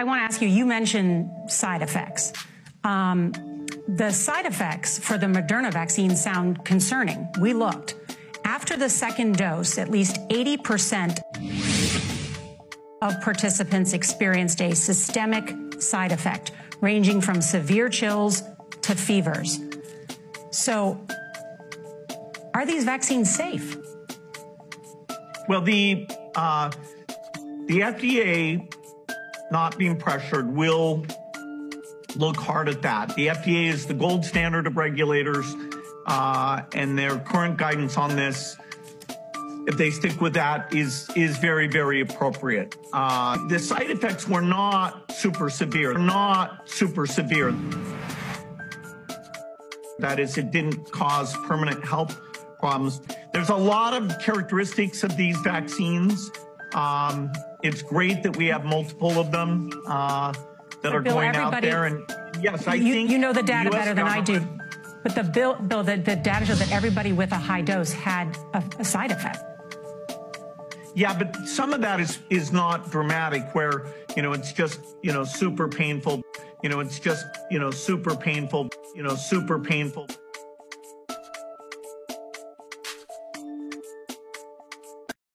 I want to ask you, you mentioned side effects. Um, the side effects for the Moderna vaccine sound concerning. We looked. After the second dose, at least 80% of participants experienced a systemic side effect, ranging from severe chills to fevers. So, are these vaccines safe? Well, the uh, the FDA, not being pressured, will look hard at that. The FDA is the gold standard of regulators, uh, and their current guidance on this, if they stick with that, is is very very appropriate. Uh, the side effects were not super severe, not super severe. That is, it didn't cause permanent health problems. There's a lot of characteristics of these vaccines. Um, it's great that we have multiple of them. Uh, that are Bill, going out there. And yes, I you, think you know the data better than I do. But the bill, Bill, the, the data shows that everybody with a high dose had a, a side effect. Yeah, but some of that is is not dramatic. Where you know it's just you know super painful. You know it's just you know super painful. You know super painful.